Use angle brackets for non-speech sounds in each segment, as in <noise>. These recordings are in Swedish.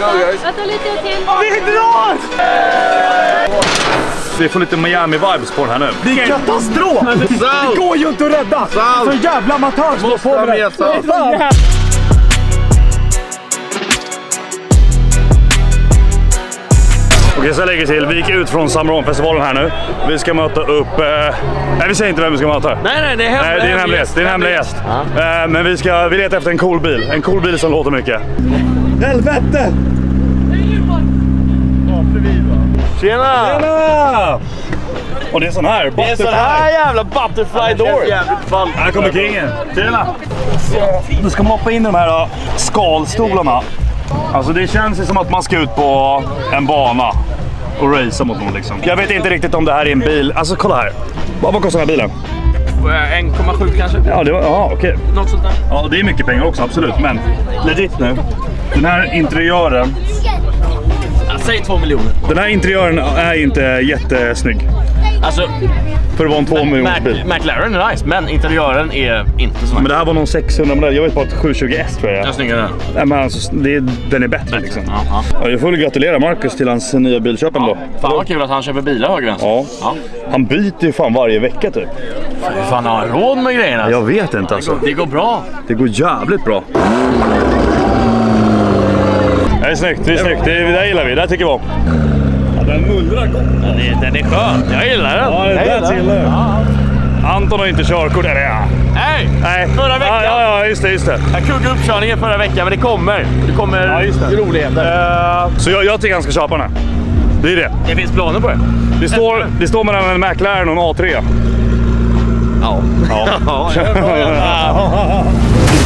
Vänta lite till. Vi drar! Vi får lite Miami-vibes på den här nu. Det är katastrof! Det går ju inte att rädda! Salt. Så jävla amatör som Måste på med det. Fan. Okej, så lägger till. Vi gick ut från Samron-festivalen här nu. Vi ska möta upp... Eh... Nej, vi säger inte vem vi ska möta. Nej, nej, det är, hem- Nej, det är en hemlig gäst. Det är en hemlig gäst. Eh, men vi ska vi letar efter en cool bil. En cool bil som låter mycket. Helvete! Tjena! Tjena! Och det är sån här. Det är sån här jävla butterfly door. Här kommer kingen. Tjena! Nu ska man hoppa in i de här uh, skalstolarna. Alltså det känns ju som att man ska ut på en bana och racea mot någon liksom. Jag vet inte riktigt om det här är en bil. Alltså kolla här. Vad kostar den här bilen? 1,7 kanske? Ja, det var, ja okej. Något sånt där. Ja, det är mycket pengar också, absolut. Men legit nu. Den här interiören. Ja, säg 2 miljoner. Den här interiören är inte jättesnygg. Alltså, För att vara en 2 miljoners bil. McLaren är nice, men interiören är inte så Men nice. det här var någon 600 modell. Jag vet bara att 720S tror jag. Den är snyggare. Nej, men alltså, det, den är bättre liksom. Ja, ja. Ja, jag får väl gratulera Marcus till hans nya bilköp ändå. Fan vad kul att han köper bilar höger vänster. Ja. ja. Han byter ju fan varje vecka typ. Hur fan har han råd med grejerna? Alltså? Jag vet inte alltså. Det går bra. Det går jävligt bra. Det är snyggt, det är snyggt. Det, det där gillar vi, det där tycker vi om. Ja, den mullrar gott. Den är, den är skön. Jag gillar den. Ja, det jag där gillar jag. Ja. Anton har inte körkort. Eller ja. Nej! Nej. Förra veckan. Ja, ja, just det, just det. Jag kuggade uppkörningen förra veckan, men det kommer. Det kommer Ja, just det. roligheter. Eh, så jag, jag tycker han ska köpa den här. Det är det. Det finns planer på det. Det står, det står mellan en McLaren och en A3. <laughs> Ja. Ja. ja, <laughs>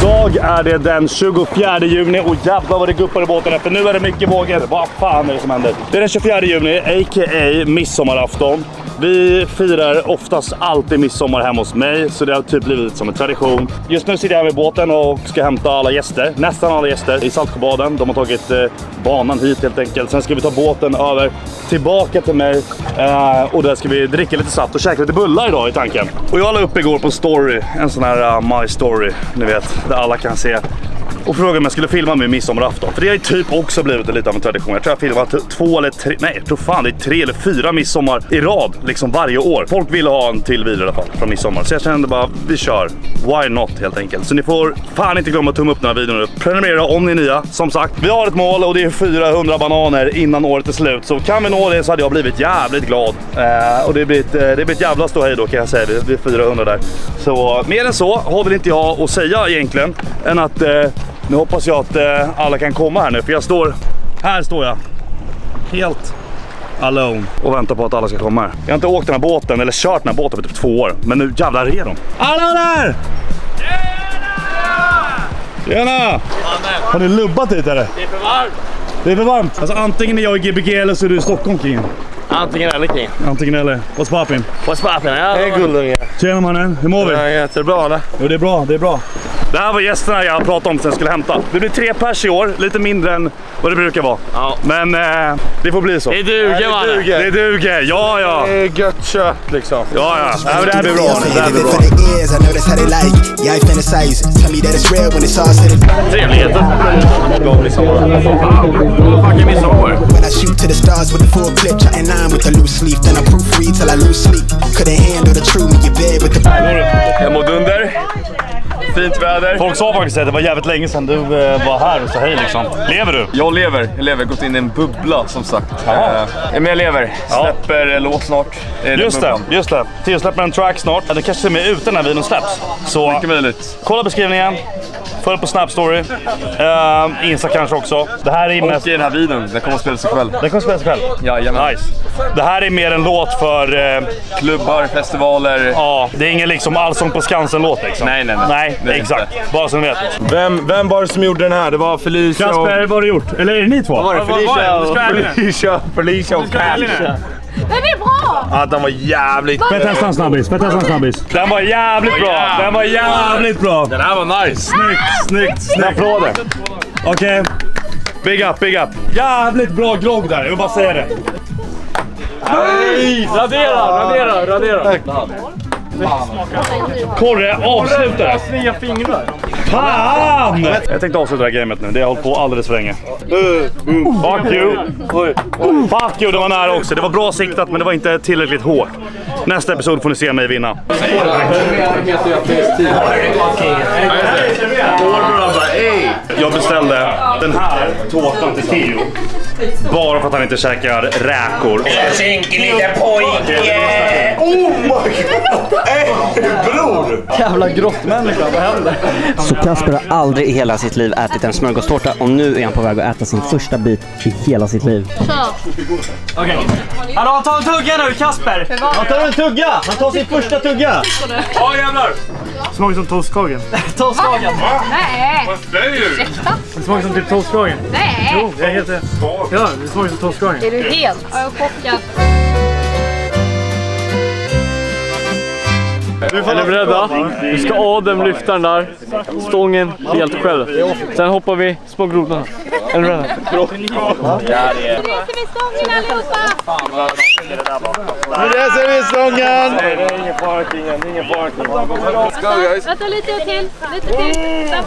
<laughs> Idag är det den 24 juni och jävlar vad det guppar i båten för Nu är det mycket vågor. Vad fan är det som händer? Det är den 24 juni, a.k.a. midsommarafton. Vi firar oftast alltid midsommar hemma hos mig, så det har typ blivit som en tradition. Just nu sitter jag vid båten och ska hämta alla gäster, nästan alla gäster, i Saltsjöbaden. De har tagit eh, banan hit helt enkelt. Sen ska vi ta båten över tillbaka till mig eh, och där ska vi dricka lite saft och käka lite bullar idag i tanken. Och jag la upp igår på story, en sån här uh, My Story, ni vet, där alla kan se och frågade om jag skulle filma med midsommarafton. För det har ju typ också blivit lite av en tradition. Jag tror jag filmar filmat två eller tre, nej jag tror fan det är tre eller fyra midsommar i rad. Liksom varje år. Folk ville ha en till video i alla fall från midsommar. Så jag kände bara, vi kör. Why not helt enkelt. Så ni får fan inte glömma att tumma upp den här videon. nu. Prenumerera om ni är nya. Som sagt, vi har ett mål och det är 400 bananer innan året är slut. Så kan vi nå det så hade jag blivit jävligt glad. Eh, och det blir ett, eh, det blir ett jävla ståhej då kan jag säga. Det blir 400 där. Så mer än så har väl inte jag att säga egentligen. Än att eh, nu hoppas jag att eh, alla kan komma här nu, för jag står... Här står jag. Helt alone och väntar på att alla ska komma här. Jag har inte åkt den här båten, eller kört den här båten på typ två år. Men nu jävlar är de. Alla där! Tjena! Har ni lubbat hit eller? Det är för varmt. Det är för varmt. Alltså antingen är jag i Gbg eller så är du i Stockholm King. Antingen eller kring. Antingen eller. What's poppin? What's poppin'? Ja, Hej gullinge. Tjena mannen, hur mår vi? Ja, jättebra eller? Jo det är bra, det är bra. Det här var gästerna jag pratade om sen jag skulle hämta. Det blir tre pers i år, lite mindre än vad det brukar vara. Ja. Men eh, det får bli så. Det duger mannen. Det duger, ja ja. Det är gött kött liksom. Ja ja, men det här blir bra. Det här blir bra. When I shoot to the stars with the full clip, chatting nine with the loose leaf. Then I proofread till I lose sleep. Couldn't handle the truth when you're bed with the. Jag mår dunder. Fint väder. Folk sa faktiskt att det var jävligt länge sedan du eh, var här och sa hej liksom. Lever du? Jag lever. Jag lever. Gått in i en bubbla som sagt. Jaha. Eh, men jag lever. Ja. Släpper en låt snart. Eh, Just det, just det. Theo släpper en track snart. Det kanske och med är ute när videon släpps. Så Mycket möjligt. kolla beskrivningen. Följ på Snap Story. Uh, Insta kanske också. Det här är mest... Och i den här videon. Den kommer att spelas ikväll. Den kommer spelas ikväll. Jajamän. Nice. Det här är mer en låt för... eh, Klubbar, festivaler. ja, det är ingen liksom Allsång på Skansen-låt liksom. Nej, nej, nej. Nej, Det exakt. Bara så ni vet. Vem, vem var det som gjorde den här? Det var Felicia och... Kasper, vad har du gjort? Eller är det ni två? Var det Felicia och... Felicia, Felicia och Cash. Men det är bra! Att den var jävligt... Får jag testa en snabbis? Får jag testa en snabbis? Den var jävligt bra! Den var jävligt bra! Den här var nice. Snyggt, snyggt, snyggt. Applåder. Okej. Big up, big up. Jävligt bra grogg där, jag vill bara säga det. Radera, radera, radera. Korre, avsluta det! Fingrar. Fan! Jag tänkte avsluta det här gamet nu. Det har hållit på alldeles för länge. Fuck you! Fuck you, det var nära också. Det var bra siktat men det var inte tillräckligt hårt. Nästa episod får ni se mig vinna. Jag beställde den här tårtan till Theo. Bara för att han inte käkar räkor. Jävla grottmänniska, vad händer? Så Kasper har aldrig i hela sitt liv ätit en smörgåstårta och nu är han på väg att äta sin första bit i hela sitt liv. Okej. Hallå, ta en tugga nu Kasper! Han tar en tugga! Han tar sin första tugga! Ja jävlar! Smakar som toastkagen. <laughs> Toastkagen. Nej! Vad säger du? Det smakar som typ toastkagen. Nej! Jo, jag är helt rätt. Ja, det smakar som toastkagen. Är du helt? Jag är chockad. Är ni beredda? Nu ska Adem lyfta den där stången helt själv. Sen hoppar vi små grodorna. Är ni beredda? Reser vi stången allihopa! Nu reser vi stången! Vänta lite till, lite till. Stopp.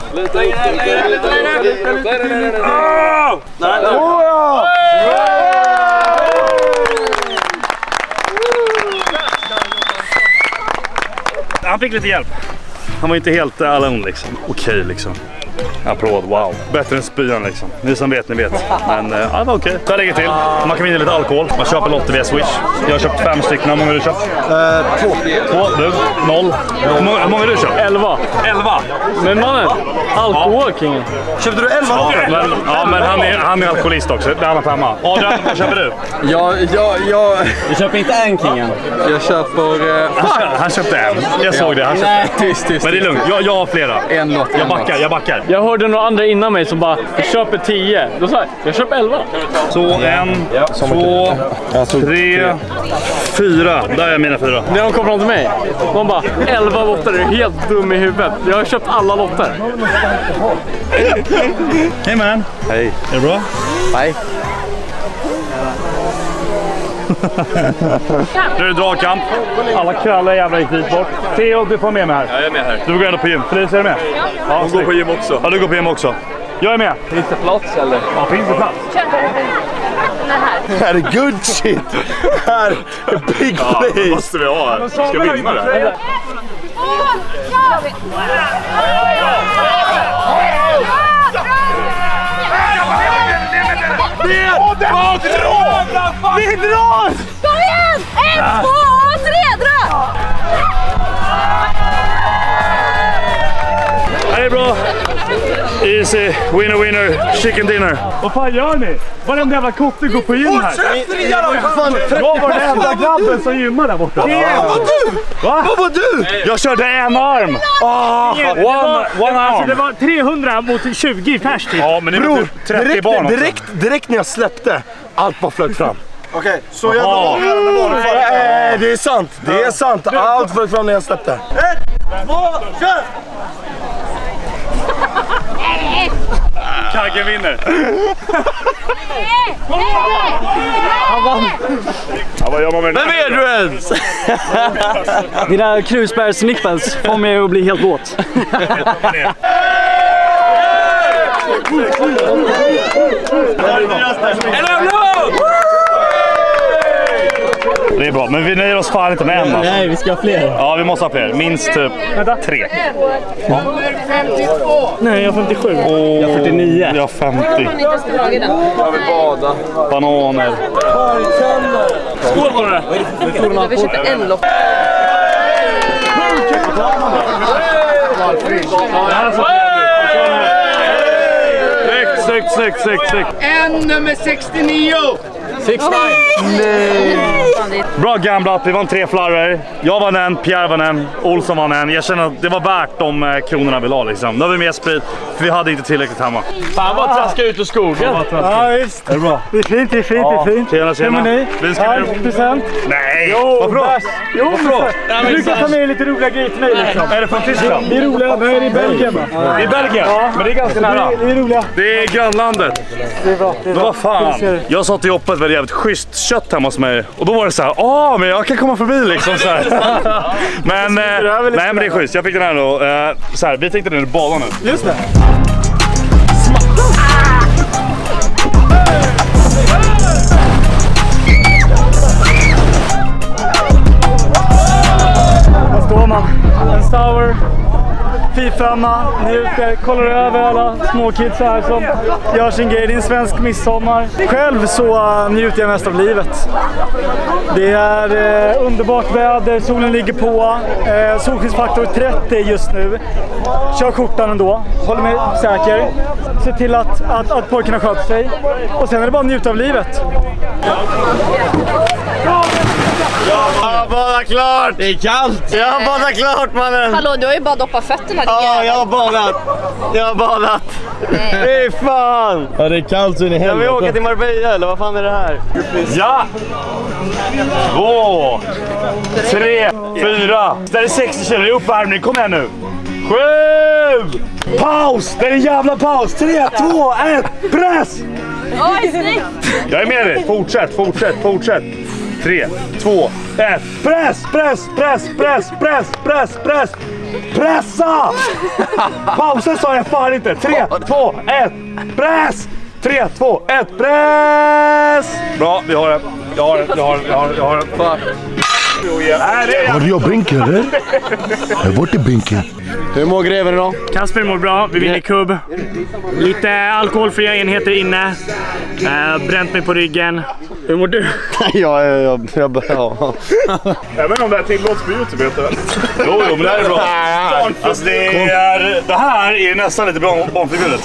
Han fick lite hjälp. Han var inte helt alone liksom. Okej liksom. Applåd, wow. Bättre än spyan liksom. Ni som vet, ni vet. Men uh, ja, det var okej. Så jag lägger till. Man kan vinna lite alkohol. Man köper lotter via Swish. Jag har köpt fem stycken. Hur många har du köpt? två. Två, du? Noll. Hur många, hur många har du köpt? Elva. Elva. Men mannen, alkohol kingen. Köpte du elva lotter? Men, ja, men han är, han är alkoholist också. Det är han femma. Adrian, vad köper du? Ja, ja, ja, Du köper inte en kingen? jag köper... Eh, Han, kö- han köpte en. Jag såg det. Han köpte. nej, tyst, tyst. Men det är lugnt. Jag, jag har flera. En lott. Jag backar, jag backar. Jag hörde några andra innan mig som bara, jag köper tio. Då sa jag, jag köper elva. Så en, två, tre, fyra. Där är mina fyra. När de kom fram till mig, de bara, elva lotter, är du helt dum i huvudet? Jag har köpt alla lotter. Hej man! Hej. Är det bra? Nej. <laughs> Nu är det dragkamp. Alla krallar jävla gick dit bort. Theo, du får med mig här. Jag är med här. Du går ändå på gym. Felicia, är du med? Ja, Hon går på gym också. Ja, du går på gym också. Jag är med. Finns det plats eller? Ja, finns det plats? Här är good shit! Här är big place! måste vi ha här. Ska vi vinna det? Vi drar! Kom igen! En, två, bra. Easy. Winner, winner. Chicken dinner. Vad fan gör ni? Varenda jävla kotte går på gym här. Jag var den enda grabben som gymmar där borta. Va? Vad var du? Jag körde en arm. one, one Alltså det arm. var 300 mot 20 pers typ. Ja, men det var Bror, typ 30 direkt, barn direkt, direkt när jag släppte, allt bara flög fram. Okej, så jag... Jaha. Nej, det är sant. Det är sant. Allt flög fram när jag släppte. Ett, två, kör! Kagge vinner. Ja, vad gör man med Vem är du ens? <laughs> Dina krusbärsnippels får mig att bli helt våt. <laughs> Det är bra, men vi nöjer oss fan inte med en. Alltså. Nej, vi ska ha fler. Ja, vi måste ha fler. Minst typ Vänta. tre. Ja. Nej, jag har 57. Oh, jag har 49. Jag har 50. Jag vill bada. Bananer. Skål på det! Vi köpte en lock. Snyggt, snyggt, snyggt. En nummer 69! Six nine! Nej! Bra gamblat, vi vann tre flarror. Jag vann en, Pierre vann en, Olsson vann en. Jag känner att det var värt de eh, kronorna vi la liksom. Nu har vi mer sprit, för vi hade inte tillräckligt hemma. Fan vad traska ut ur skogen! Ja visst! Är det bra? Det är fint, det är fint, det är fint. Tjena tjena! Hur mår ni? Vi ska ja, present. Nej! Jo, vad bra! Jo, vad bra! Du brukar ta med lite roliga grejer till mig liksom. Är det från Tyskland? Det är roliga, nej det är Belgien? Det är Belgien? Ja. Men det är ganska nära. Det är, det är roliga. Det är grannlandet. Det är bra, det är bra. Vad fan! Jag sa till Joppet, jävligt schysst kött hemma hos mig. Och då var det så här, ah men jag kan komma förbi liksom så här. <laughs> Men, eh, nej men det är schysst. Jag fick den här då. Eh, så här, vi tänkte nu bada nu. Just det. Där står man. En sour. Fifemma, njuter, kollar över alla småkids här som gör sin grej. Det är en svensk midsommar. Själv så äh, njuter jag mest av livet. Det är eh, underbart väder, solen ligger på, eh, solskyddsfaktor 30 just nu. Kör skjortan ändå, håller mig säker. Se till att, att, att pojkarna sköter sig. Och sen är det bara att njuta av livet. Jag badar klart! Det är kallt! Jag har badat klart mannen! Hallå, du har ju bara doppat fötterna. Det Ja, är jag har badat! Jag har badat! Fy fan! Ja, det är kallt så in i helvete. Jag vill åka till Marbella eller vad fan är det här? Ja! Två, tre, fyra. Där är 60 kilo, det är uppvärmning. Kom igen nu. Sju! Paus! Det är en jävla paus. Tre, två, ett, press! Oj, snyggt! Jag är med dig. Fortsätt, fortsätt, fortsätt. Tre, två, ett. Press, press, press, press, press, press, press. Pressa! <laughs> Pausen sa jag fan inte. Tre, två, ett. Press! Tre, två, ett. Press! Bra, vi har den. Jag har den, jag har den, jag har den. Jag har det är Har jag bänken eller? Jag vart är bänken? Hur mår greven idag? Kasper mår bra, vi vinner kubb. Lite alkoholfria enheter inne. Eh, bränt mig på ryggen. Hur mår du? <laughs> ja, jag, jag, jag, ja. <laughs> Även om det här tillåts på Youtube vet du väl? Jo, jo, men det här är bra. <laughs> Alltså, det, är, det här är nästan lite bra barnförbjudet.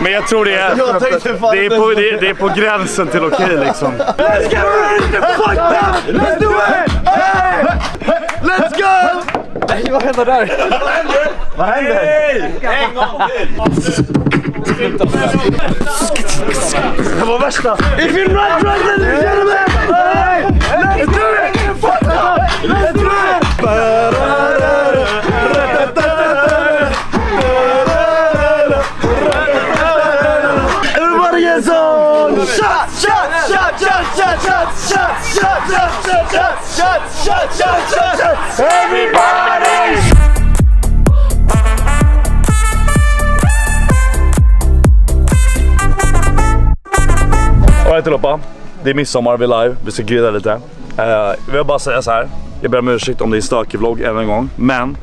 Men jag tror det är, Jag det är, på, det, är- det är på gränsen till okej liksom. Let's get ready to fuck! Let's do it! Hey! Let's go! Vad händer där? Vad händer? En gång till! Det var värsta. If you're not drunk, ladies and gentlemen! Let's do it! Fuck them! Let's do it! Shut, shut, shut, shut, Everybody! Hej allihopa, det är midsommar, vi är live, vi ska grilla lite. Uh, jag vill bara säga så här. Jag ber om ursäkt om det är en stökig vlogg än en gång. Men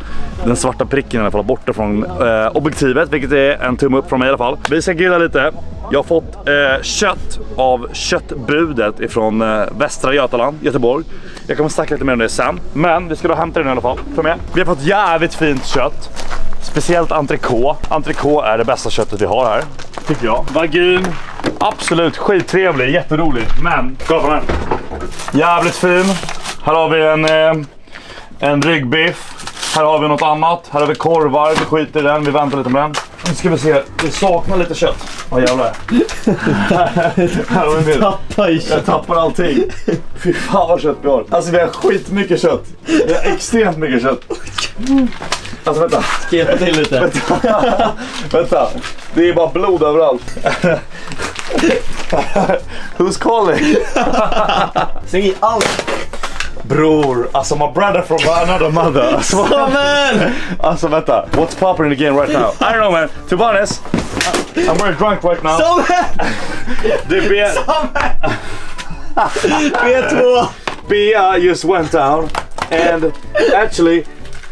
den svarta pricken är i alla fall borta från eh, objektivet, vilket är en tumme upp från mig i alla fall. Vi ska grilla lite. Jag har fått eh, kött av köttbudet ifrån eh, Västra Götaland, Göteborg. Jag kommer snacka lite mer om det sen. Men vi ska då hämta den i alla fall. Följ med. Vi har fått jävligt fint kött. Speciellt entrecote. Entrecote är det bästa köttet vi har här, tycker jag. Vagin. absolut skittrevlig, jätterolig. Men, kolla på den. Jävligt fin. Här har vi en, eh, en ryggbiff. Här har vi något annat. Här har vi korvar, vi skiter i den, vi väntar lite med den. Nu ska vi se, vi saknar lite kött. Åh jävlar. <laughs> här har vi en. Tappa i Jag tappar allting. Fy fan vad kött vi har. Alltså vi har skitmycket kött. Vi har extremt mycket kött. Alltså vänta. Ska jag hjälpa till lite? Vänta. vänta. Det är bara blod överallt. <laughs> Who's calling? Släng i allt! Bror, alltså my brother from another mother. <laughs> Alltså, man! alltså vänta. What's popping in the game right now? I don't know man. To be honest, I'm very drunk right now. Samuel! Det är B2! Bea just went down and actually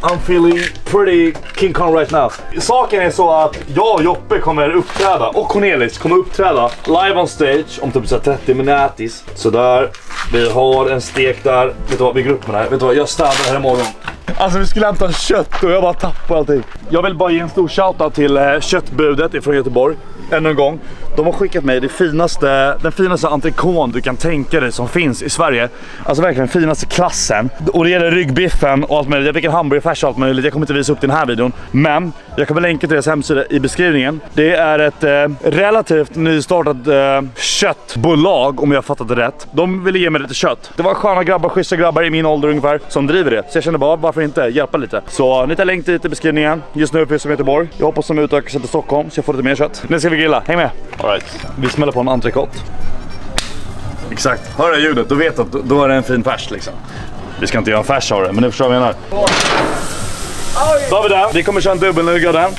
I'm feeling pretty King Kong right now. Saken är så att jag och Joppe kommer uppträda och Cornelis kommer uppträda live on stage om typ så här 30 minutis. Sådär. Vi har en stek där. Vet du vad, vi går upp med det här. Vet du vad, jag städar här imorgon. Alltså vi skulle hämta kött och jag bara tappar allting. Jag vill bara ge en stor shoutout till eh, köttbudet ifrån Göteborg. Ännu en gång. De har skickat mig det finaste, den finaste entrecôten du kan tänka dig som finns i Sverige. Alltså verkligen den finaste klassen. Och det gäller ryggbiffen och allt möjligt. Jag fick en hamburgerfärs och allt möjligt. Jag kommer inte visa upp den här videon. Men jag kommer länka till deras hemsida i beskrivningen. Det är ett eh, relativt nystartat eh, köttbolag om jag fattat det rätt. De ville ge mig lite kött. Det var sköna grabbar, schyssta grabbar i min ålder ungefär som driver det. Så jag kände bara varför inte hjälpa lite. Så ni tar länk dit i beskrivningen. Just nu finns de i Göteborg. Jag hoppas de utökar sig till Stockholm så jag får lite mer kött. Nu ska vi grilla, häng med! Alright, vi smäller på en entrecote. Exakt. Hör du ljudet, då vet du att då- är det en fin färs liksom. Vi ska inte göra en färs av det, men du förstår vad jag menar. Då har vi den. Vi kommer köra en dubbelnugg av den.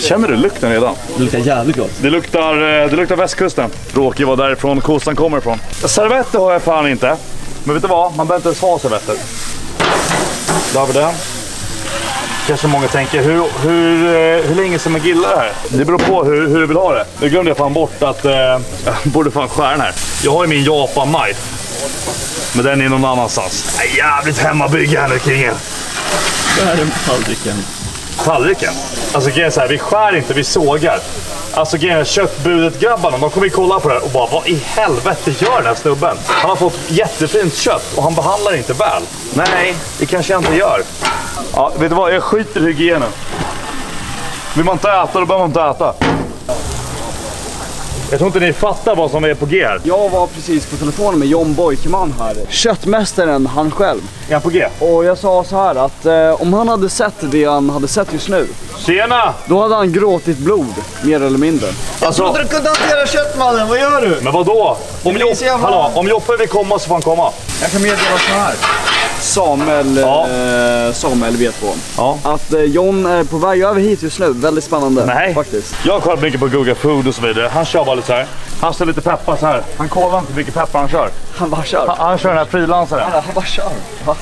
Känner du lukten redan? Det luktar jävligt gott. Det luktar, eh, det luktar västkusten. Råkar vara därifrån kossan kommer ifrån. Servetter har jag fan inte. Men vet du vad? Man behöver inte ens ha servetter. Då har vi den. Kanske många tänker, hur, hur, eh, hur länge ska man gilla det här? Det beror på hur, hur du vill ha det. Nu glömde jag fan bort att eh, <laughs> jag borde fan skära den här. Jag har ju min Japan knife. Men den är någon annanstans. Jävligt hemmabygge här nu kringen. Det här är tallriken. Tallriken? Alltså grejen är så här, vi skär inte, vi sågar. Alltså grejen är köttbudet-grabbarna, de kommer ju kolla på det här och bara vad i helvete gör den här snubben? Han har fått jättefint kött och han behandlar inte väl. Nej, det kanske jag inte gör. Ja, vet du vad? Jag skiter i hygienen. Vill man inte äta, då behöver man inte äta. Jag tror inte ni fattar vad som är på G här. Jag var precis på telefonen med John Boykeman här. Köttmästaren, han själv. Är han på G? Och jag sa så här att eh, om han hade sett det han hade sett just nu. Tjena! Då hade han gråtit blod, mer eller mindre. Alltså, Du kunde hantera köttmannen, vad gör du? men vadå? Om, jävla- hallå, om Joppe vill komma så får han komma. Jag kan meddela så här. Samuel, Ja. eh, Samuel vet på. Ja. Att eh, John är på väg över hit just nu. Väldigt spännande. Nej. Faktiskt. Jag har kollat mycket på Google Food och så vidare. Han kör bara lite så här. Han kör lite peppar så här. Han kollar inte hur mycket peppar han kör. Han bara kör. Han, han kör den här frilansaren. Han bara kör. Va?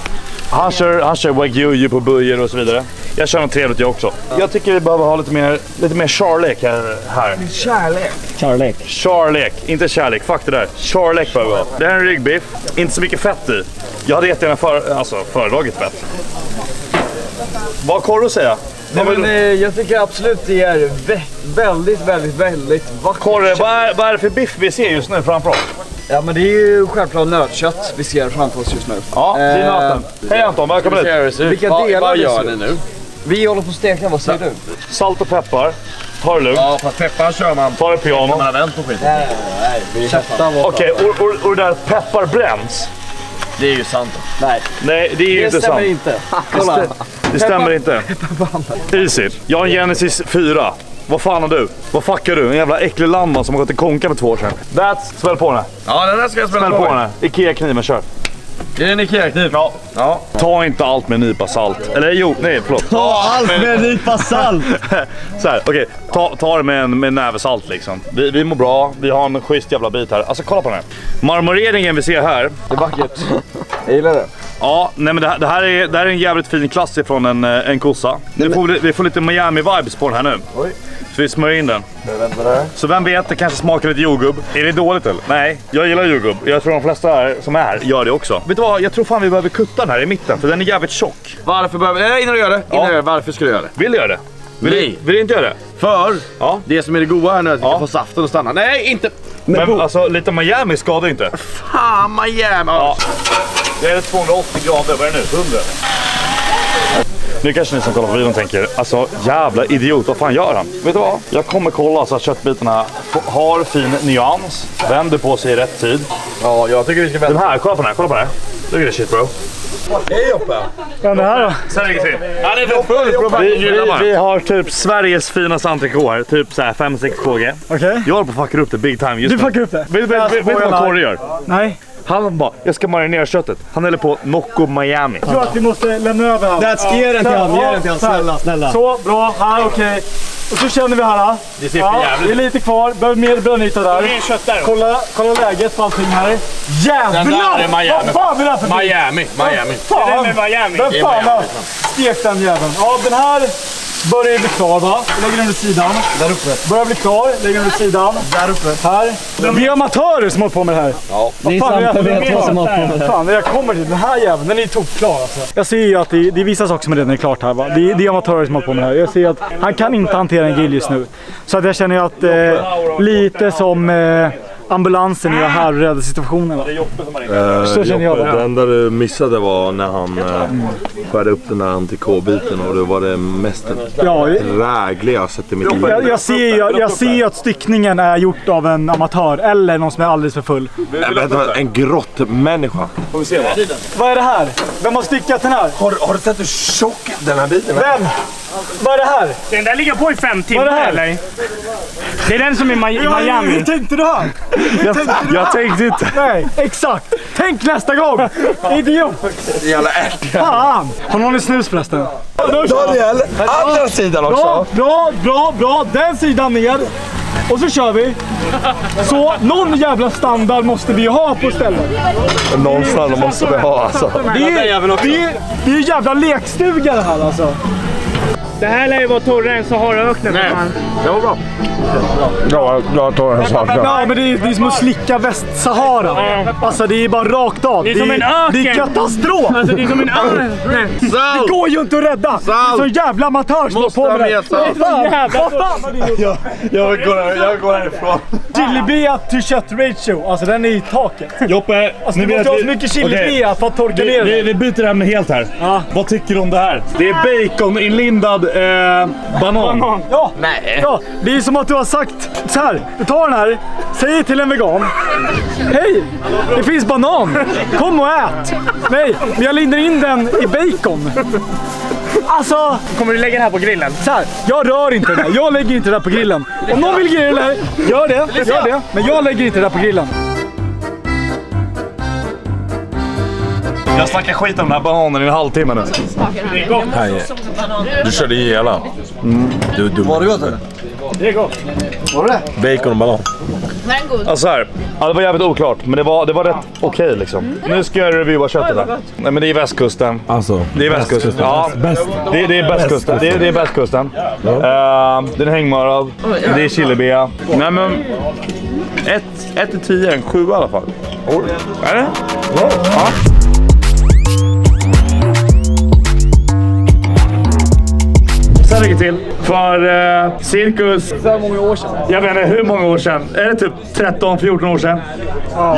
Han kör, han kör wagyu på böjer och så vidare. Jag kör något trevligt jag också. Jag tycker vi behöver ha lite mer, lite mer kärlek här. här. Kärlek. Kärlek. Kärlek, inte kärlek. Fuck det där. Kärlek behöver vi ha. Det här är en ryggbiff. Inte så mycket fett i. Jag hade jättegärna för, alltså, föredragit fett. Vad har Korro att säga? Nej, men, eh, jag tycker absolut det är vä- väldigt, väldigt, väldigt vackert. Korre, vad är, vad är det för biff vi ser just nu framför oss? Ja men det är ju självklart nötkött vi ser framför oss just nu. Ja, det är Eh, nöten. Hej Anton, välkommen hit. Vilka Vad- delar vad vi gör ni nu? Vi håller på att steka, vad säger du? Salt och peppar. Ta det lugnt. Ja, fast peppar kör man. Ta det piano. Man har vänt på skiten. Nej, nej, vi köttar vårt. Okej, och, och, och det där peppar bränns. Det är ju sant. Nej, Nej, det är ju det inte stämmer sant. inte. Kolla. Det stämmer inte. Easy. Jag har en Genesis 4. Vad fan har du? Vad fuckar du? En jävla äcklig lamma som har gått i konka för två år sedan. That's... Smäll på här. Ja, den där ska jag spela Smäll på. på här. Ikea-kniven, kör. Är det en Ikea-kniv? Ja. Ja. Ta inte allt med en nypa salt. Eller jo, nej förlåt. Ta allt med en nypa salt! <laughs> Så här, okej. Ta, ta det med en, med en näve salt liksom. Vi, vi mår bra, vi har en schysst jävla bit här. Alltså kolla på den här. Marmoreringen vi ser här. Det är vackert. Jag gillar det. Ja, nej men det här, det här, är, det här är en jävligt fin klass ifrån en, eh, en kossa. Vi får, vi får lite Miami-vibes på den här nu. Oj. Så vi smörjer in den. Så vem vet, det kanske smakar lite jordgubb. Är det dåligt eller? Nej, jag gillar jordgubb. Jag tror de flesta här som är här gör det också. Vet du vad? Jag tror fan vi behöver kutta den här i mitten för den är jävligt tjock. Varför behöver... Nej, innan du gör det. Innan Ja. du gör det. Varför ska du göra det? Vill du göra det? Vill, Nej. du, vill du inte göra det? För Ja. det som är det goda här nu är att vi Ja. kan få saften att stanna. Nej, inte... Men alltså lite Miami skadar inte. Fan, Miami! Ja. Det är 280 grader, vad är det nu? 100? Nu kanske ni som kollar på videon tänker, alltså jävla idiot, vad fan gör han? Vet du vad? Jag kommer kolla så att köttbitarna har fin nyans, vänder på sig i rätt tid. Ja, jag tycker vi ska Den vänta. här, kolla på den här, kolla på den här. Look at this shit bro. Ja, det här då? Sen till. Han är för full Vi, vi, vi har typ Sveriges finaste entrecote här, typ såhär 5-6 kg. Okej. Jag håller på att fucka upp det big time just Du nu. fuckar upp det? Vet du vad Corey gör? Nej. Han bara, jag ska marinera köttet. Han häller på Nocco Miami. Jag tror att vi måste lämna över. That's- ge den till han, ge den till här. snälla, snälla. Så, bra. Här, okej. Och så känner vi här. Det ser Ja, det är lite kvar. Behöver mer brännyta där. Kolla, kolla läget på allting här. Jävlar! Den där är Miami. Vad fan är det här för bil? Miami, Miami. Fan! Vem Det är fan har Miami. stekt den jäveln? Ja, den här börjar bli klar va? Lägger den vid sidan. Där uppe. Börjar bli klar, lägger den vid sidan. Där uppe. Här. Vi är amatörer som håller på med det här. Ja. Ni Fan, Sampe jag- vet vad som har på med det. Fan, när jag kommer till den här jäveln, den är tokklar alltså. Jag ser ju att det, det är vissa saker som redan är klart här va. Det, är- det är amatörer som håller på med det här. Jag ser att han kan inte hantera en grill just nu. Så att jag känner ju att eh, lite som eh, ambulansen i den här rädda situationen va. Så känner jag Joppe, det. det enda du missade var när han eh, skärde upp den här antikå-biten och det var det mest Ja, drägliga jag sett i mitt liv. jag, jag, ser ju, jag ser att styckningen är gjort av en amatör eller någon som är alldeles för full. Nej, vänta, en grottmänniska. Vad är det här? Vem har styckat den här? Har, har du sett hur tjock den här biten är? Vem? Vad är det här? Den där ligger på i fem Vad är det timmar här? eller? Det är den som är i Mi- Ja, Miami. Hur tänkte du här? Jag, jag tänkte inte. Nej, exakt. Tänk nästa gång. Idiot. Jävla ärtiga. Fan. Har någon en snus förresten? Daniel, andra sidan också. bra, bra, bra. Den sidan ner. Och så kör vi. Så någon jävla standard måste vi ha på stället. Någonstans måste vi ha alltså. Det är, det är, det är jävla lekstuga det här alltså. Det här lär ju vara torrare än Saharaöknen. fan. Det var bra. Bra, bra tar en sak. Ja, men det är, det är som att slicka Västsahara. Alltså det är bara rakt av. Det är som en Det är öken. katastrof. Alltså det är som en öken. Det går ju inte att rädda. Det är så jävla amatör på med det. salt. Jag, jag, vill gå, jag går härifrån. Chilibea till kött-ratio. Alltså den är i taket. Joppe, Alltså, du måste ha så mycket chilibea för att torka vi, ner vi, det. vi byter ämne helt här. Ja. Vad tycker du om det här? Det är bacon-inlindad eh, banan. Ja, ja, det är som att du har sagt så här. Du tar den här, säger till en vegan. Hej, det finns banan. Kom och ät. Nej, men jag lindar in den i bacon. Alltså, Kommer du lägga det här på grillen? så här. Jag rör inte det där. Jag lägger inte det där på grillen. Om någon vill grilla gör det. Gör det. Men jag lägger inte det där på grillen. Jag snackar skit om den här bananen i en halvtimme nu. Nej, du körde i hela. Du, du. Var det gott eller? Det är gott. Bacon och banan. Alltså så här, ja, det var jävligt oklart, men det var, det var rätt okej liksom. Nu ska jag reviewa köttet här. Nej men det är västkusten. Alltså, Det är västkusten. Ja, Bäst. det, det är västkusten. Det är, det är västkusten. Uh, den är hängmörad. Det är chilibea. Nej men... 1 till 10, en 7 i alla fall. Är det? Ja. Ligger det till. För eh, cirkus... För många år sedan. Jag vet inte hur många år sedan. Är det typ 13-14 år sedan?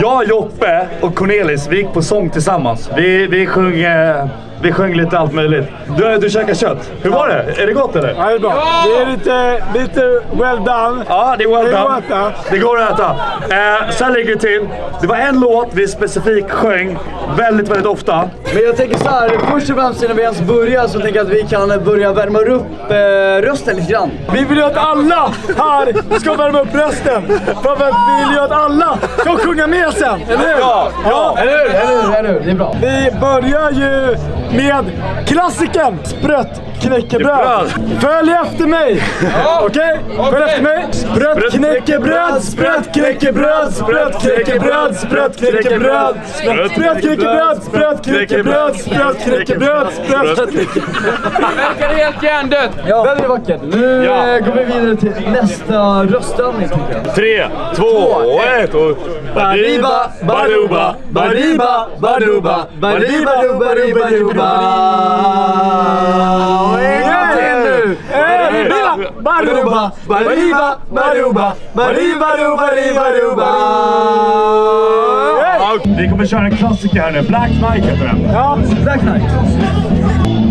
Jag, Joppe och Cornelis, vi gick på sång tillsammans. Vi, vi, sjöng, eh, vi sjöng lite allt möjligt. Du, du käkar kött. Hur var det? Är det gott eller? Ja, det är bra. Det är lite, lite well done. Ja, det är well Det går done. att äta. Det går att äta. Eh, så här ligger det till. Det var en låt vi specifikt sjöng väldigt, väldigt ofta. Men jag tänker så här, först och främst innan vi ens börjar så tänker jag att vi kan börja värma upp eh, rösten lite grann. Vi vill ju att alla här ska värma upp rösten. För att vi vill ju att alla ska sjunga med sen. Eller hur? Ja, ja. Eller hur? Eller hur? Eller hur? Det är bra. Vi börjar ju med klassikern Sprött knäckebröd. Följ efter mig! Okej? Följ efter mig. Sprött knäckebröd, sprött knäckebröd, sprött knäckebröd, sprött knäckebröd. Sprött knäckebröd, sprött knäckebröd, sprött knäckebröd, sprött Verkar helt hjärndött. Ja. Väldigt vackert. Nu Ja. eh, går vi vidare till nästa röstövning tycker jag. Tre, två, ett och... Bariba, baruba, bariba, baruba, bariba, duba, duba, duba. Och en gång till nu. Bariba, baruba, bariba, baruba, bariba, duba. Ja, Vi kommer köra en klassiker här nu. Black Knight heter den. Ja, Black Knight.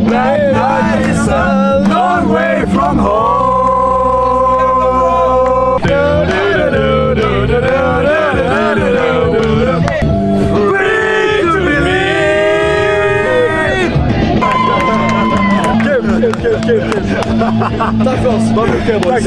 Black Knight is a long way from home. Kul. Tack för oss. Boys.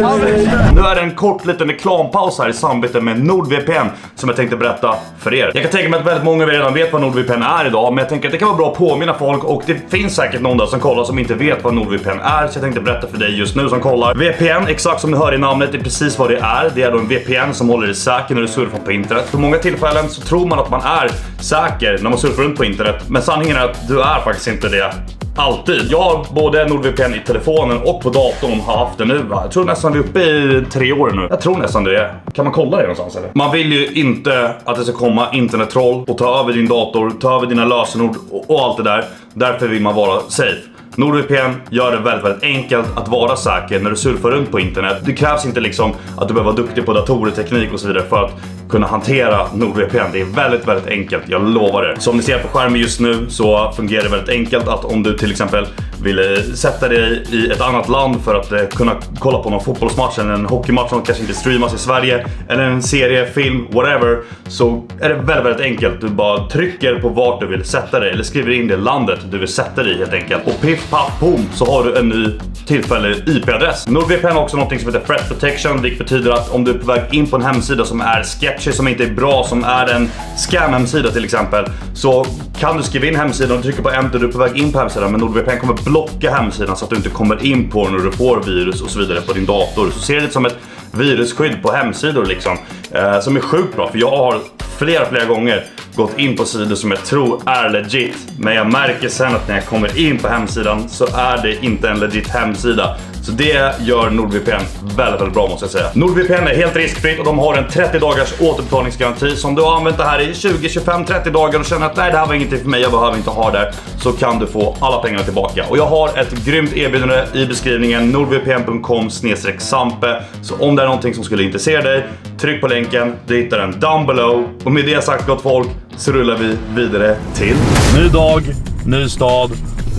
Nu är det en kort liten reklampaus här i samarbete med NordVPN som jag tänkte berätta för er. Jag kan tänka mig att väldigt många av er redan vet vad NordVPN är idag, men jag tänker att det kan vara bra att påminna folk och det finns säkert någon där som kollar som inte vet vad NordVPN är, så jag tänkte berätta för dig just nu som kollar. VPN, exakt som ni hör i namnet, är precis vad det är. Det är då en VPN som håller dig säker när du surfar på internet. På många tillfällen så tror man att man är säker när man surfar runt på internet, men sanningen är att du är faktiskt inte det. Alltid. Jag har både NordVPN i telefonen och på datorn har haft det nu. Va? Jag tror nästan vi är uppe i tre år nu. Jag tror nästan det är. Kan man kolla det någonstans eller? Man vill ju inte att det ska komma internettroll och ta över din dator, ta över dina lösenord och, och allt det där. Därför vill man vara safe. NordVPN gör det väldigt, väldigt enkelt att vara säker när du surfar runt på internet. Det krävs inte liksom att du behöver vara duktig på datorer, teknik och så vidare för att kunna hantera NordVPN. Det är väldigt, väldigt enkelt. Jag lovar det. Som ni ser på skärmen just nu så fungerar det väldigt enkelt att om du till exempel vill sätta dig i ett annat land för att eh, kunna kolla på någon fotbollsmatch eller en hockeymatch som kanske inte streamas i Sverige eller en serie, film, whatever så är det väldigt, väldigt enkelt. Du bara trycker på vart du vill sätta dig eller skriver in det landet du vill sätta dig i helt enkelt. Och piff, paff, boom så har du en ny tillfällig IP-adress. NordVPN har också något som heter Threat Protection, vilket betyder att om du är på väg in på en hemsida som är sketchy, som inte är bra, som är en scam-hemsida till exempel, så kan du skriva in hemsidan och trycka på enter, du är på väg in på hemsidan, men NordVPN kommer blocka hemsidan så att du inte kommer in på den och du får virus och så vidare på din dator. Så ser det lite som ett virusskydd på hemsidor liksom, eh, som är sjukt bra, för jag har flera, flera gånger gått in på sidor som jag tror är legit. Men jag märker sen att när jag kommer in på hemsidan så är det inte en legit hemsida. Så det gör NordVPN väldigt, väldigt bra måste jag säga. NordVPN är helt riskfritt och de har en 30 dagars återbetalningsgaranti. Så om du har använt det här i 20, 25, 30 dagar och känner att nej det här var ingenting för mig, jag behöver inte ha det. Så kan du få alla pengarna tillbaka. Och jag har ett grymt erbjudande i beskrivningen. nordvpn.com sampe. Så om det är någonting som skulle intressera dig, tryck på länken. Du hittar den down below. Och med det sagt gott folk så rullar vi vidare till ny dag, ny stad,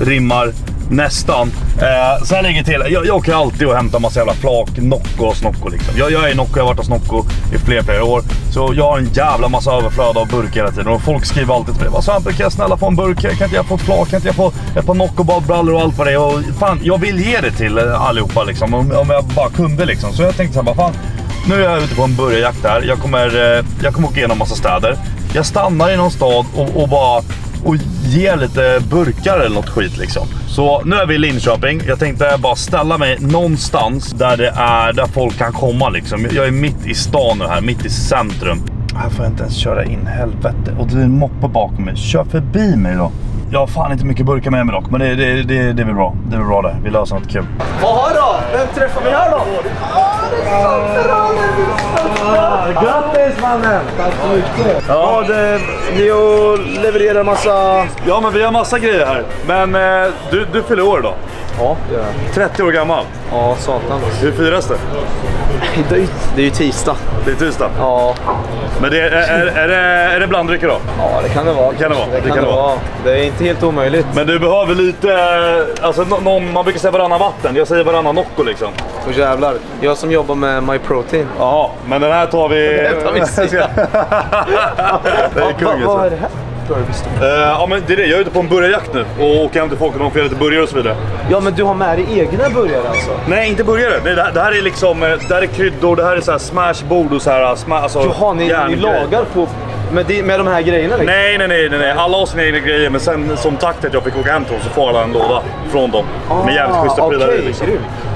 rimmar nästan. Eh, sen ligger det till. Jag, jag åker alltid och hämtar massa jävla flak, Nocco och Snocco liksom. Jag, jag är Nocco, jag har varit hos Nocco i flera, flera år. Så jag har en jävla massa överflöd av burkar hela tiden. Och folk skriver alltid till mig. Vad svampen, kan jag snälla få en burk? Kan inte jag få ett flak? Kan inte jag få ett par Nocco badbrallor och allt vad det är? Och fan, jag vill ge det till eh, allihopa liksom. Om, om jag bara kunde liksom. Så jag tänkte så här, bara fan. Nu är jag ute på en burgarjakt här. Jag kommer, eh, jag kommer åka igenom massa städer. Jag stannar i någon stad och, och bara och ge lite burkar eller något skit liksom. Så nu är vi i Linköping. Jag tänkte bara ställa mig någonstans där det är där folk kan komma liksom. Jag är mitt i stan nu här, mitt i centrum. Här får jag inte ens köra in, helvete. Och det är en moppe bakom mig. Kör förbi mig då. Jag har fan inte mycket burkar med mig dock, men det, det, det, det är väl bra. Det är väl bra det. Vi löser något kul. Jaha då, vem träffar vi här då? Grattis mannen! Tack så mycket. Ja, det, ni levererar massa... Ja, men vi har massa grejer här. Men eh, du, du fyller år då? Ja, det gör jag. 30 år gammal? Ja, satan. Hur firas det? Det är, ju- det är ju tisdag. Det är tisdag? Ja. Men det är, är, är, det, är det blanddrycker då? Ja, det kan det vara. Det kan det vara. Det kan det vara. Det är inte helt omöjligt. Men du behöver lite, alltså nå- någon, man brukar säga varannan vatten. Jag säger varannan Nocco liksom. Och jävlar, jag som jobbar med MyProtein. Ja, men den här tar vi... Den här tar vi sen. <laughs> det är kung Vad- vad är alltså. det här? Eh, ja men det är det, jag är ute på en burgarjakt nu och åker hem till folk och de får göra lite burgare och så vidare. Ja, men du har med dig egna burgare alltså? Nej, inte burgare. Det, här, det här är liksom, eh, det här är kryddor, det här är så här smashbord och så här, sma, alltså, Jaha, ni, ni lagar på med, de, med de här grejerna liksom? Nej, nej, nej, nej. Alla har sina egna grejer, men sen som tack till att jag fick åka hem till dem så får alla en låda från dem. med jävligt schyssta prylar Ah, okej, liksom.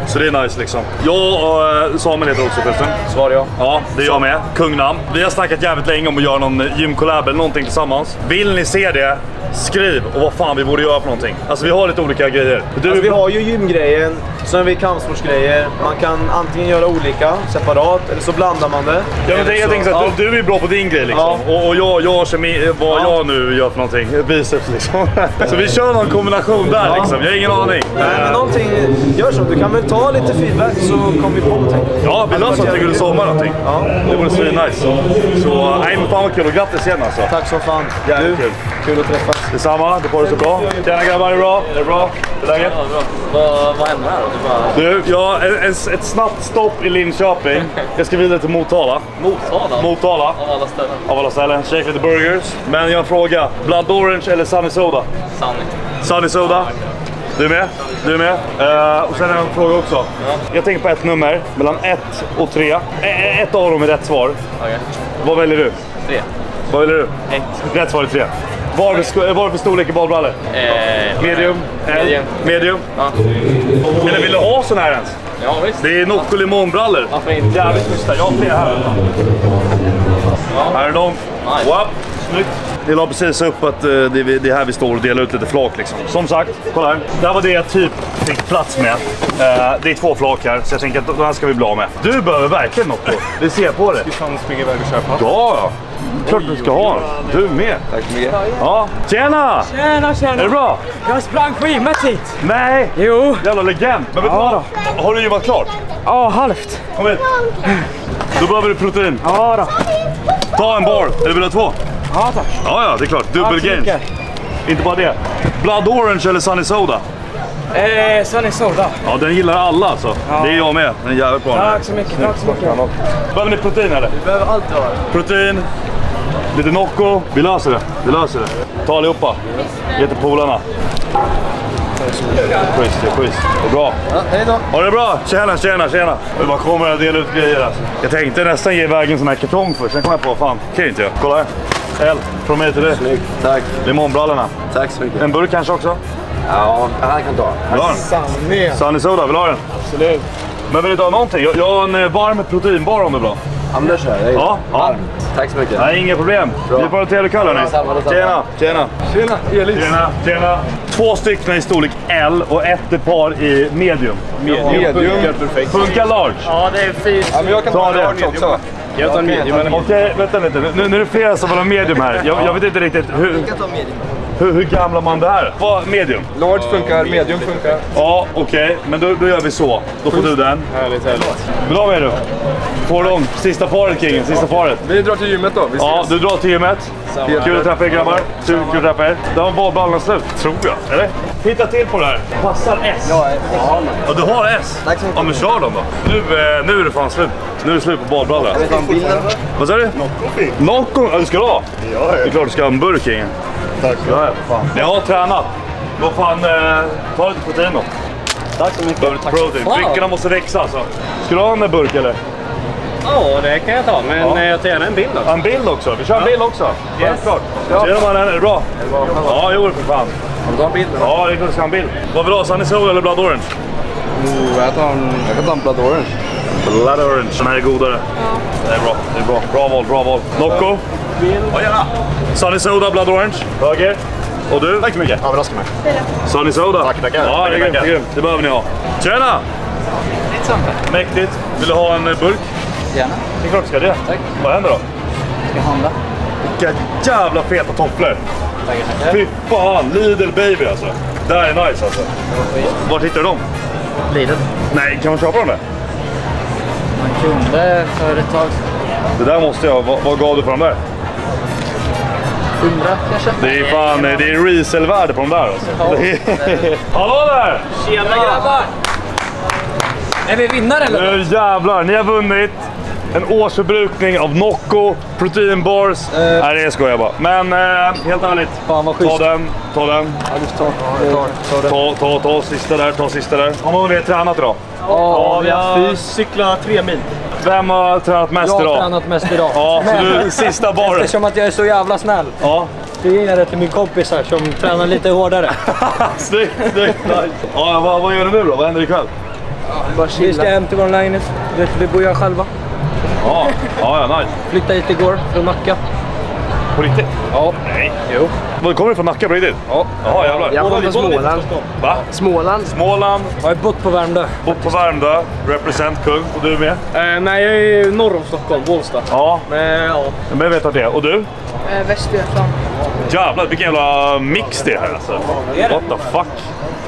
Så det är nice liksom. Jag och eh, Samuel heter också förresten. Svar ja. Ja, det är jag med. Kungnamn. Vi har snackat jävligt länge om att göra någon eh, gymcollab eller någonting tillsammans. Vill ni se det? Skriv och vad fan vi borde göra för någonting. Alltså vi har lite olika grejer. Du, Alltså, vi har ju gymgrejen, sen har vi kampsportsgrejer. Man kan antingen göra olika separat eller så blandar man det. Ja, men jag tänker så att du, du är bra på din grej liksom. Och, och jag, jag kemi, vad jag nu gör för någonting. Biceps liksom. <laughs> så vi kör någon kombination där liksom. Jag har ingen aning. Nej, men någonting, gör så. Du kan väl ta lite feedback så kommer vi på någonting. Ja, vi löser någonting under sommaren någonting. Ja. Det vore svinnice. Så, nej men fan vad kul och grattis igen alltså. Tack som fan. Jävligt Du, kul. kul att träffas. Detsamma, det får det så bra. Tjena grabbar, är det bra? Är det bra? Hur är läget? Vad, vad händer här då? Du. Du, ja, ett snabbt stopp i Linköping. <laughs> Jag ska vidare till Motala. Motala? Motala. Av alla ställen. Av alla ställen. Käka lite burgers. Men jag har en fråga. Blood Orange eller Sunny Soda? Sanning. Sunny Soda. Du är med? Du är med? Eh, och sen har jag en fråga också. Jag tänker på ett nummer mellan 1 och 3. Ett av dem är rätt svar. Okej. Vad väljer du? Tre. Vad väljer du? Ett. Rätt svar är 3. Vad är det för- storlek i badbrallor? Eh, Medium? Medium. Medium? Ja. Eller vill du ha sån här ens? Ja visst. Det är Nocco limonbrallor. Varför inte? Jävligt schyssta. Jag har fler här. Här är de. Nice. Wow. Snyggt. Vi la precis upp att eh, det är det är här vi står och delar ut lite flak liksom. Som sagt, kolla här. Det här var det jag typ fick plats med. Eh, det är två flak här, så jag tänker att de här ska vi bli av med. Du behöver verkligen Nocco. Det ser jag på dig. Du kan springa iväg och köpa. Ja, ja. Klart du ska ha den. Du med. Tack så mycket. Ja. Tjena! Tjena, tjena! Är det bra? Jag sprang skidmätt hit. Nej! Jo. Jävla legend. Men vet du Ja vad? Har du gymmat klart? Ja, halvt. Kom hit. Då behöver du protein. Ja då. Ta en bar. Eller vill du ha två? Ja tack. Ja, ja, det är klart. Dubbel gain. mycket. Inte bara det. Blood Orange eller Sunny Soda? Eh, Sunny Soda. Ja, den gillar alla alltså. Det är jag med. Den är jävligt bra. Tack så mycket, tack så mycket. Behöver ni protein eller? Vi behöver allt ha. Protein, lite Nocco. Vi löser det. Vi löser det. Ta allihopa. Ge till polarna. Schysst, det är schysst. Det är bra. Ja, hej då. Ha det bra! Tjena, tjena, tjena! Jag bara kommer att dela ut grejer alltså. Jag tänkte nästan ge iväg en sån här kartong först, sen kom jag på, fan, kan ju inte jag. Kolla här. L, från mig till dig. Snyggt, tack. Limonbrallorna. Tack så mycket. En burk kanske också? Ja, han kan ta. Vill du ha den? Sunny. Soda, vill du ha den? Absolut. Men vill du ha någonting? Jag, jag har en eh, varm proteinbar om det är bra. Ja, men det kör jag. Ja, ja. Tack så mycket. Nej, inga problem. Vi får en trevlig kväll hörni. Tjena, tjena. Tjena, Elis. Tjena, tjena. Två stycken i storlek L och ett par i medium. Medium. Funkar perfekt. Funkar large. Ja, det är fint. Ja, men jag kan Ta ta det. det också. Jag tar medium. Okej, vänta lite. Nu, nu är det flera som vill ha medium här. Jag, jag vet inte riktigt hur, hur, hur gamla man det här. Vad medium? Large funkar, medium funkar. Ja, okej. Men då, då gör vi så. Då får du den. Härligt, härligt. Ha medium? Får de. Sista paret Kingen, sista paret. Vi drar till gymmet då. Vi Ja, du drar till gymmet. Kul att träffa er grabbar. Kul kul att träffa er. Där var bollballarna slut, tror jag. Eller? Titta till på det här. Passar S. Ja, ja du har S? Tack så mycket. Ja, men kör dem då. Nu, eh, nu är det fan slut. Nu är det slut på bollbrallor. Vad sa du? Nocco Nocco? Ja, du ska ha? Ja, Det är klart du ska ha en burk Kingen. Tack. Ja, ja, fan. Jag har tränat. Vad fan, eh, ta lite protein då. Tack så mycket. Behöver lite protein. Brickorna måste växa alltså. Ska du ha en burk eller? Ja, det kan jag ta, men Ja. eh, jag tar gärna en bild också. En bild också. Vi kör en bild också. Självklart. Tjena mannen, är det bra? Ja, jo för fan. Har du tagit en bild? Ja, det är klart du ska ha en bild. Vad vill du ha? Sunny Soul eller Blood Orange? Oh, jag, tar en, jag kan ta en Blood Orange. Blood Orange. Den här är godare. Det är bra. Det är bra. Bra val, bra val. Nocco? Ja, gärna. Sunny Soda, Blood Orange. Höger. Och du? Tack så mycket. Överraska mig. Sunny Soda. Tack, tackar. Ja, det är grymt. Det behöver ni ha. Tjena! Mäktigt. Vill du ha en eh, burk? Gärna. Det är klart du ska det. Tack. Vad händer då? Ska handla. Vilka jävla feta tofflor. Tackar, tackar. Fy fan, Lidl baby alltså. Det här är nice alltså. Var hittar du dem? Lidl. Nej, kan man köpa dem där? Kunde för ett tag sedan. Det där måste jag. Vad, vad gav du för dem där? 100 kanske? Det är fan, det är resell-värde på dem där alltså. <laughs> Hallå där! Tjena grabbar! Är vi vinnare eller? Nu jävlar, ni har vunnit en årsförbrukning av Nocco, Protein Bars. Nej, det skojar jag bara. Men eh, helt ärligt, Fan vad ta schysst. den, ta den. Ta, ta, ta sista där, ta sista där. Har man hunnit tränat idag? Ja, vi har cyklat tre mil. Vem har tränat mest Jag har idag? tränat mest idag. Ja, så du, sista baren. Eftersom att jag är så jävla snäll. Ja, Så ger jag det till min kompis här som tränar lite hårdare. <laughs> snyggt, snyggt. Ja, vad, vad gör du nu då? Vad händer ikväll? Vi ska hem till vår lägenhet. Du, vi bor ju själva. Ja, ja, ja nice. Flyttade hit igår från Nacka. På riktigt? Ja. Nej. Jo. Vad kommer du från Nacka på riktigt? Ja. Jaha, jävlar. Jag kommer från Småland. Va? Småland. Småland, Jag har bott på Värmdö. bott på Värmdö, represent kung. Och du med? Eh, nej, jag är norr om Stockholm, Bålsta. Ja, Men ja. men jag vet att det är. Och du? Eh, Västergötland. Jävlar, vilken jävla mix det är här alltså. What the fuck?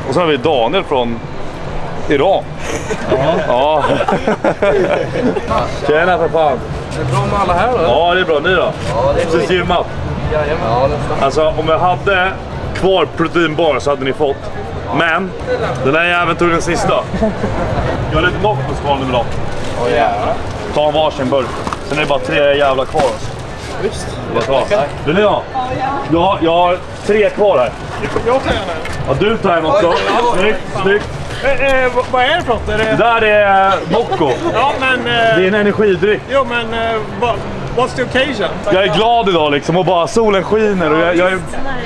Och sen har vi Daniel från Iran. Ja. <laughs> Tjena för fan. Det är bra med alla här då. Ja, det är bra. Ni då? Ja, det är Precis gymmat. Alltså, om jag hade kvar proteinbar så hade ni fått. Men, den där jäveln tog den sista. Jag har lite Noccos kvar nu då. Ta en varsin burk. Sen är det bara tre jävla kvar. Alltså. Visst. Vad bra. Vill ni ha? Ja, jag har tre kvar här. Jag tar gärna. Ja, du tar en också. Snyggt, snyggt. Eh, eh, vad är det för något? Är Det det... där är Nocco. Ja, men... Det är Eh, en energidryck. jo, men... Eh, vad- what's the occasion? Jag är glad idag liksom och bara solen skiner och jag, jag är,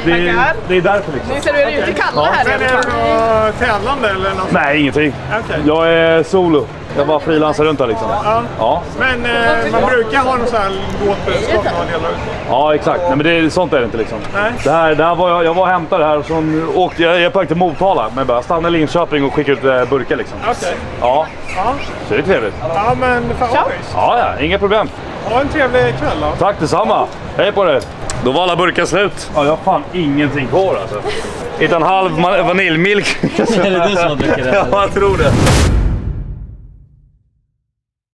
det, är, det är därför liksom. Nu ser du ut i kalla här. Men är det något tävlande eller något? Nej, ingenting. Okej. Jag är solo. Jag bara frilansar runt här liksom. Ja. Ja, Men eh, man brukar ha någon sån här gott budskap när man delar ut. ja exakt. Nej, men det, är- sånt är det inte liksom. Nej. Det här, det här var jag, jag var och hämtade det här och så åkte jag, jag är på väg till Motala. Men bara stanna i Linköping och skicka ut eh, burkar liksom. Okej. Ja, Ja. så det är trevligt. ja, men fan vad. Ja, ja, inga problem. Ha en trevlig kväll då. Tack detsamma. Hej på dig. Då var alla burkar slut. Ja, jag har fan ingenting kvar alltså. Inte en halv vaniljmilk. <laughs> Är det du som har druckit det? Ja, jag tror det.